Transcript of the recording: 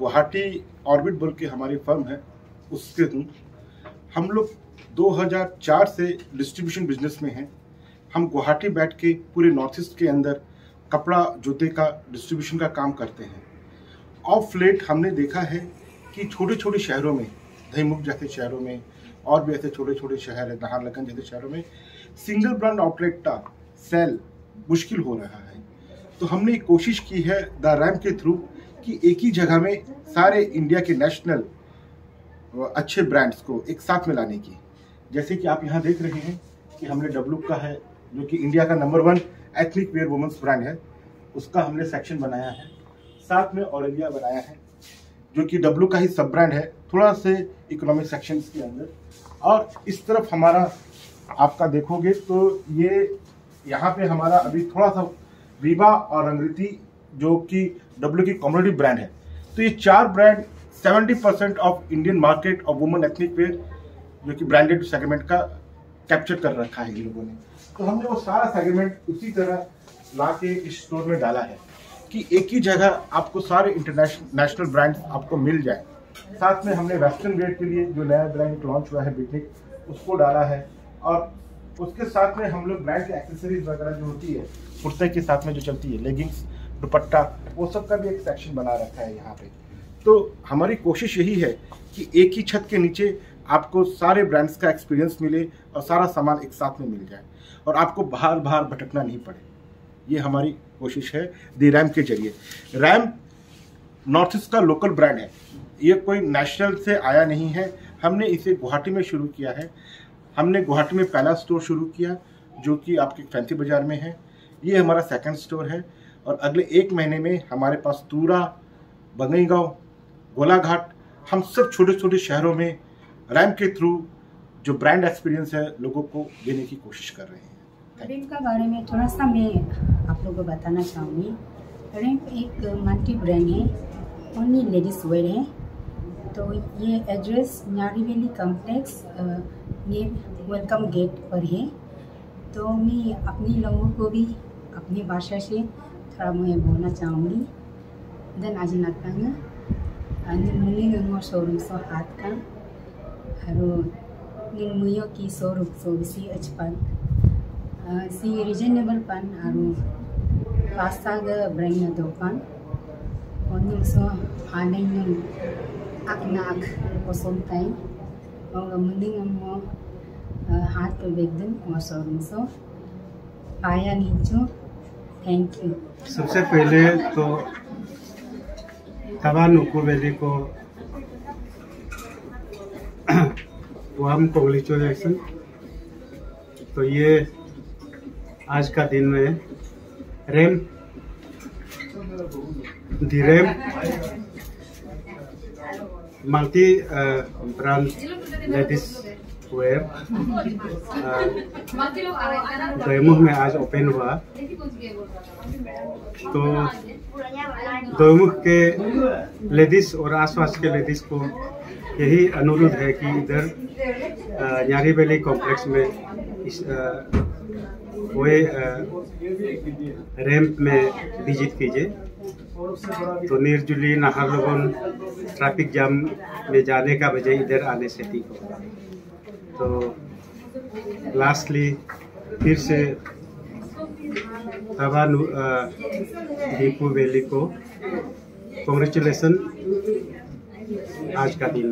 Guwahati orbit बोल के हमारी फर्म है, उसके थ्रू। हम लोग 2004 से डिस्ट्रीब्यूशन बिज़नेस में हैं। हम गुवाहाटी बैठ के पूरे नॉर्थ ईस्ट के अंदर कपड़ा जूते का डिस्ट्रीब्यूशन का काम करते हैं। ऑफ़ लेट हमने देखा है कि छोटे छोटे शहरों में, धईमुख जैसे शहरों में, और भी ऐसे छोटे छोटे शहर है नाहरलगन जैसे शहरों में, सिंगल ब्रांड आउटलेट का सेल मुश्किल हो रहा है। तो हमने कोशिश की है द रैम के थ्रू कि एक ही जगह में सारे इंडिया के नेशनल अच्छे ब्रांड्स को एक साथ में लाने की। जैसे कि आप यहाँ देख रहे हैं कि हमने डब्लू का है, जो कि इंडिया का number one ethnic wear women's brand है। उसका हमने सेक्शन बनाया है, साथ में ऑरेलिया बनाया है, जो कि डब्लू का ही सब ब्रांड है, थोड़ा से इकोनॉमिक सेक्शन के अंदर। और इस तरफ़ हमारा, आपका देखोगे तो ये, यहाँ पे हमारा अभी थोड़ा सा रीबा और रंगरीति जो कि डब्ल्यू की कॉमोडिटी ब्रांड है। तो ये चार brand 70 percent of Indian market और वुमन एथनिक वेयर जो कि ब्रांडेड सेगमेंट का कैप्चर कर रखा है ये लोगों ने। तो हमने वो सारा सेगमेंट उसी तरह ला के इस स्टोर में डाला है कि एक ही जगह आपको सारे इंटरनेशनल नेशनल ब्रांड आपको मिल जाए। साथ में हमने वेस्टर्न वेयर के लिए जो नया ब्रांड लॉन्च हुआ है बिटनिक उसको डाला है। और उसके साथ में हम लोग ब्रांड की एक्सेसरीज वगैरह जो होती है, कुर्ते के साथ में जो चलती है लेगिंग्स दुपट्टा, वो सब का भी एक सेक्शन बना रखा है यहाँ पे। तो हमारी कोशिश यही है कि एक ही छत के नीचे आपको सारे ब्रांड्स का एक्सपीरियंस मिले और सारा सामान एक साथ में मिल जाए और आपको बाहर बाहर भटकना नहीं पड़े। ये हमारी कोशिश है दी रैम के ज़रिए। रैम नॉर्थ ईस्ट का लोकल ब्रांड है। ये कोई नेशनल से आया नहीं है। हमने इसे गुवाहाटी में शुरू किया है। हमने गुवाहाटी में पहला स्टोर शुरू किया, जो कि आपके फैंसी बाज़ार में है। ये हमारा सेकंड स्टोर है। और अगले एक महीने में हमारे पास तूरा बंगईगांव गोलाघाट, हम सब छोटे छोटे शहरों में रैम के थ्रू जो ब्रांड एक्सपीरियंस है, लोगों को देने की कोशिश कर रहे हैं। रैंप का बारे में थोड़ा सा मैं आप लोगों को बताना चाहूँगी। रैंप एक मल्टी ब्रांड है ओनली लेडीज़ वेयर है। तो ये address Nari valley complex near welcome gate पर है। तो मैं अपने लोगों को भी, अपनी भाषा से थोड़ा मुझे बोलना चाहूँगी। देन आज नाकांग मुनी शोरूम सो हाथ का और मुयो की शोरूम सो सी अच्छे पान सी रिजनेबल पान और फास्ट ब्रेन दो पान उन सो हाँ आख नाक पसंदाई और मुनी हाथ को बेदन शोरूम थैंक यू सबसे पहले तो तवा नुकू वैली को वाम कॉन्ग्रेचुलेसन तो ये आज का दिन में Ram, the Ram multi brand, ladies. Wear Doimukh में आज ओपन हुआ। तो दोमुख के लेडीज़ और आसपास के लेडीज़ को यही अनुरोध है कि इधर न्यारी वैली कॉम्प्लेक्स में इस वे रैंप में विज़िट कीजिए। तो निर्जुली नाहरलगुन ट्रैफ़िक जाम में जाने का बजाय इधर आने से ठीक होगा। तो लास्टली फिर से दीपू वैली को। कॉन्ग्रेचुलेसन आज का दिन।